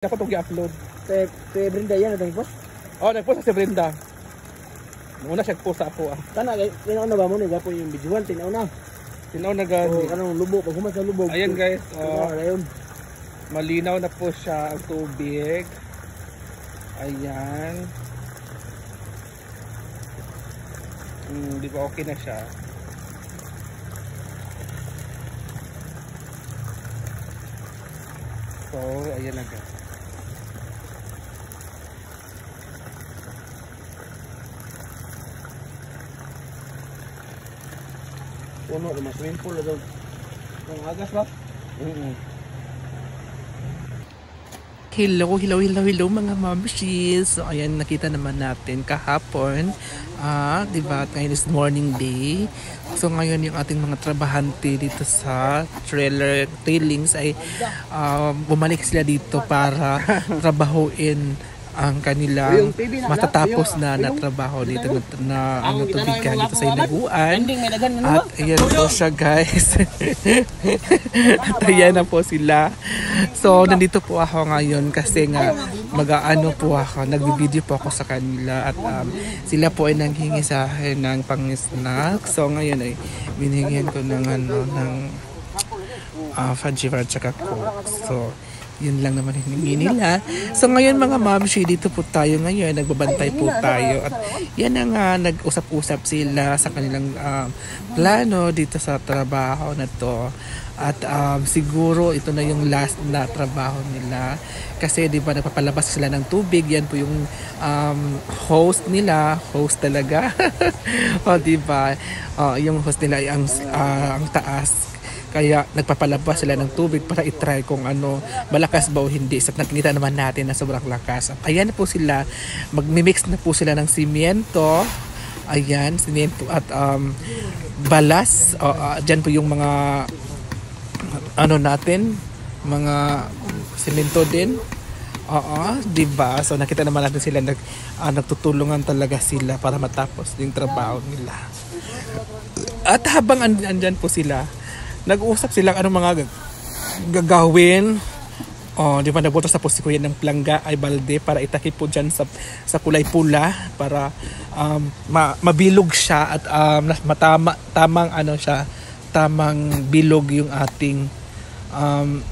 Dapat itong i-upload. Kay, kay Brenda yan, atong post. Oh, nag-post na si Brenda. Muna siya post sa ako ah. Kana, kay, kinaw na ba mo ni, gapo yung bijuan, tinaw na. Sinaw na O, gani. kanong lubo, pag humas sa lubog. Ayan guys, oh, Oh, ayun. malinaw na po siya ang tubig. Ayan. Hmm, di ba okay na siya? So, ayan na guys. Puno, naman swimming pool na doon. Ang agas ba? Hello, hello, hello, hello mga mamshis. So ayan, nakita naman natin kahapon. Ah, 'di ba? At Ngayon is morning day. So ngayon yung ating mga trabahante dito sa trailer tailings ay um, bumalik sila dito para trabahuin ang kanilang matatapos na na trabaho dito na, na ano tubigan dito sa Inaguan. At ayan po siya guys. At ayan na po sila. So nandito po ako ngayon kasi nga mag-ano po ako, nagbi-video po ako sa kanila at um, sila po ay nanghingi sa akin ng pang-snack. So ngayon ay binigyan ko ng ano ng uh, fudgy at saka coke. So yun lang naman hiningi nila. So ngayon mga mamshi, dito po tayo ngayon, nagbabantay po tayo. At yan na nga, nag-usap-usap sila sa kanilang um, plano dito sa trabaho na to. At um, siguro ito na yung last na trabaho nila. Kasi di ba nagpapalabas sila ng tubig, yan po yung um, host nila, host talaga. o di ba? Uh, yung host nila ay ang, ah, ang taas kaya nagpapalabas sila ng tubig para itry kung ano, malakas ba o hindi. Sa nakikita naman natin na sobrang lakas. Ayan na po sila, magmimix na po sila ng simyento. Ayan, simyento at um, balas. O, uh, dyan po yung mga ano natin, mga simento din. Oo, 'di ba? So nakita naman natin sila nag ah, nagtutulungan talaga sila para matapos yung trabaho nila. At habang and, andyan po sila, nag-uusap silang anong mga gag- gagawin. Oh, di ba nabutas na po si Kuya ng plangga ay balde para itakip po dyan sa, sa kulay pula para um, ma, mabilog siya at um, matama, tamang ano siya, tamang bilog yung ating um,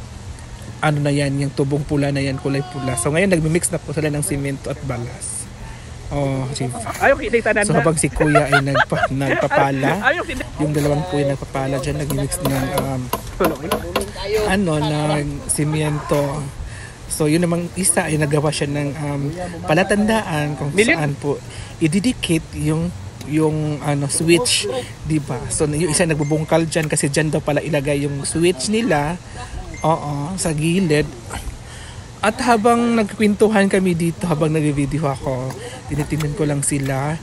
ano na yan, yung tubong pula na yan, kulay pula. So ngayon nagmi-mix na po sila ng simento at balas. Oh, si Ayaw kita na So habang si kuya ay nagpa, nagpapala, Ayaw kita. yung dalawang kuya nagpapala dyan, nag-mix ng um, ano, ng simiento. So yun namang isa ay nagawa siya ng um, palatandaan kung saan po ididikit yung yung ano switch, 'di ba? So yung isa nagbubungkal diyan kasi diyan daw pala ilagay yung switch nila. Oo, sa gilid. At habang nagkwentuhan kami dito, habang nag-video ako, tinitingnan ko lang sila.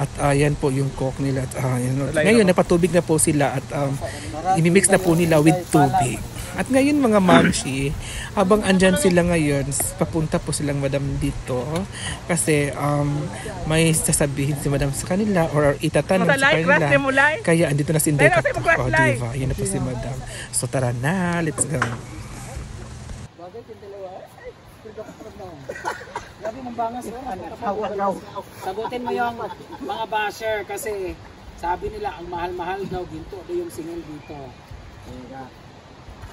At ayan po yung coke nila. At, ah, yun. ngayon, napatubig na po sila at um, imimix na po nila with tubig. At ngayon mga mamshi, habang andyan sila ngayon, papunta po silang madam dito kasi um, may sasabihin si madam sa kanila or itatanong Sa kanila. Kaya andito na si Inday Katok. Oh, diba? Yan na po si madam. So tara na, let's go. Bagay yung dalawa. Pwede ako pag naon. Grabe mong bangas ko. Raw. Sagutin mo yung mga basher kasi sabi nila ang mahal-mahal daw ginto daw yung singil dito.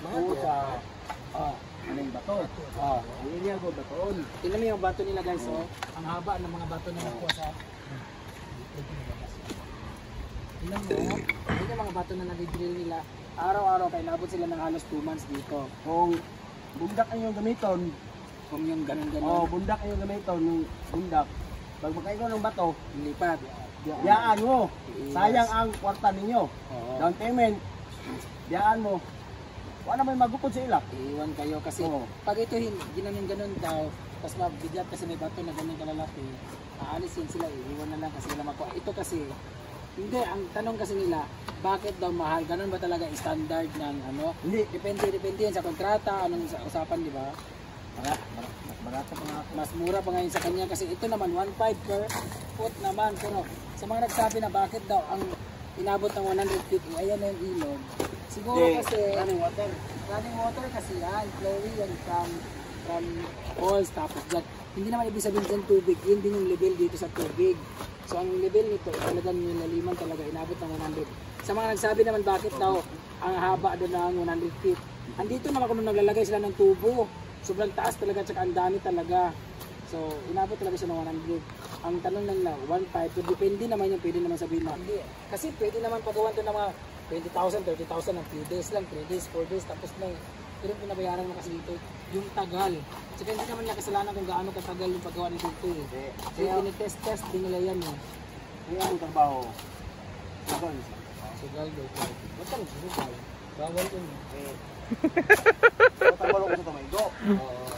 Puta. Oh, Ano yung bato? oh. Hindi niya ako batoon. Tingnan mo yung bato nila guys, oh. Ang haba ng mga bato na nakuha sa Tingnan mo, oh. Tingnan yung mga bato na nag-drill nila. Araw-araw kaya nabot sila ng halos 2 months dito. Kung bundak ang yung gamiton, Kung yung ganun-ganun, o bundak ang yung gamiton, yung bundak, pag magkaikaw ng bato, lipat. biyaan mo. Sayang ang kwarta ninyo. Oo. Down payment, biyaan mo. Wala may magukod sa ila. Iiwan kayo kasi Oo. pag ito hin- ginanon-ganon daw, tapos mabiglat kasi may bato na ganun kalalaki, aalisin sila, iiwan na lang kasi wala makuha. Ito kasi, hindi, ang tanong kasi nila, bakit daw mahal? Ganun ba talaga standard ng ano? Hindi. Depende, depende yan sa kontrata, anong sa usapan, di ba? Mara, mara, mas barato pa nga. Mas mura pa ngayon sa kanya kasi ito naman, 1.5 per foot naman. Pero sa mga nagsabi na bakit daw ang inabot ng 100 feet, eh, ayan na yung ilog. Siguro Hindi, kasi, running water. running water kasi yan, flowy yan from from falls tapos dyan. Hindi naman ibig sabihin dyan tubig, yun din yung level dito sa tubig. So ang level nito, talagang nilaliman talaga, inabot ng 100. Sa mga nagsabi naman bakit daw ang haba doon ng 100 feet. Andito naman kung naglalagay sila ng tubo. Sobrang taas talaga, tsaka ang dami talaga. So, inabot talaga siya ng 100. Ang tanong lang na, 1.5, pero depende naman yung pwede naman sabihin na. Kasi pwede naman pagawan to ng mga 20,000, 30,000 ng few days lang, 3 days, 4 days, tapos na. Pero yung pinabayaran mo kasi dito, yung tagal. Tsaka hindi naman niya kasalanan kung gaano katagal yung paggawa ni dito eh. So, tinitest-test din nila yan eh. Yung ang trabaho. Ako, Sugal daw. Ba't ka nagsusugal? Bawal yun eh. Trabaho ko sa tumaygo.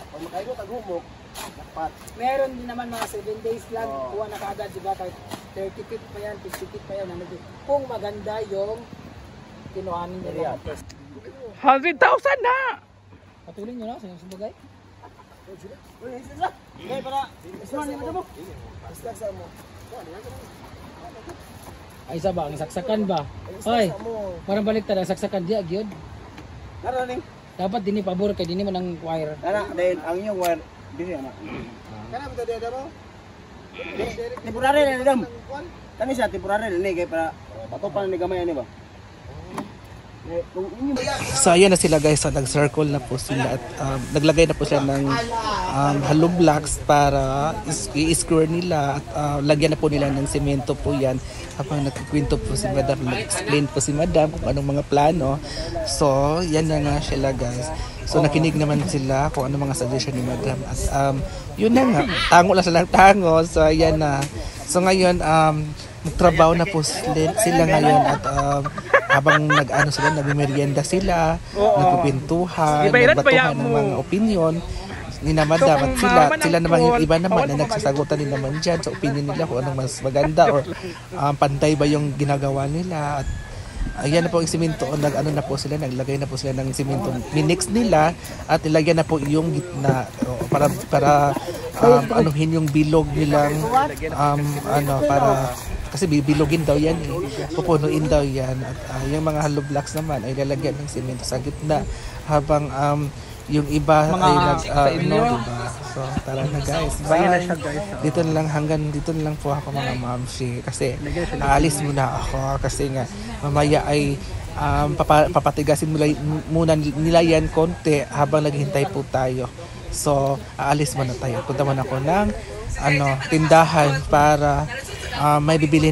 Pag makaigo, taghumok. Dapat. Meron din naman mga 7 days lang, Oo. kuha na kaagad, di ba? Kahit 30 feet pa yan, 50 feet pa yan. Ano. Kung maganda yung kinuhanin nila. Area. 100,000 na! Patuloy nyo na sa inyong sumagay. Uy, isa sa. Okay, para. Ay, isa ba? Ang saksakan ba? Ay, parang baliktad ang saksakan di agyod. Naraning. Dapat dini pabor kay dini mo ng choir. Kana, dahil ang iyong wire. Dili na. Kana, mo tadi ada mo? Temporary na dam. Kani siya temporary ni kay para patopan ni gamay ani ba? So ayan na sila guys, so nag-circle na po sila at um, naglagay na po sila ng um, hollow blocks para is- i-square nila at uh, lagyan na po nila ng semento po yan habang nagkikwento po si madam, nag-explain po si madam kung anong mga plano. So yan na nga sila guys. So nakinig naman sila kung anong mga suggestion ni madam at um, yun na nga, tango lang silang tango. So ayan na. So ngayon, um, magtrabaho na po sila, ngayon at um, habang nag-ano sila, nagmerienda sila, nagpipintuhan, nagbatuhan ng mga opinion. Ni na madam at sila, sila naman yung iba naman na nagsasagutan din naman dyan sa opinion nila kung anong mas maganda or um, pantay ba yung ginagawa nila at ayan na po yung simento nag ano na po sila naglagay na po sila ng simento minix nila at ilagyan na po yung gitna o, para para um, anuhin yung bilog nilang um, ano para kasi bibilogin daw yan eh. Pupunuin daw yan. At ah, yung mga hollow blocks naman ay lalagyan ng simento sa gitna habang um, yung iba ay nag uh, no, diba? So tara na guys. Bye. Dito na lang hanggang dito na lang po ako mga mamsi kasi aalis muna ako kasi nga mamaya ay um, papa, papatigasin mula, muna nila yan konti habang naghihintay po tayo. So aalis muna tayo. Punta muna ako ng ano tindahan para ah, may bibili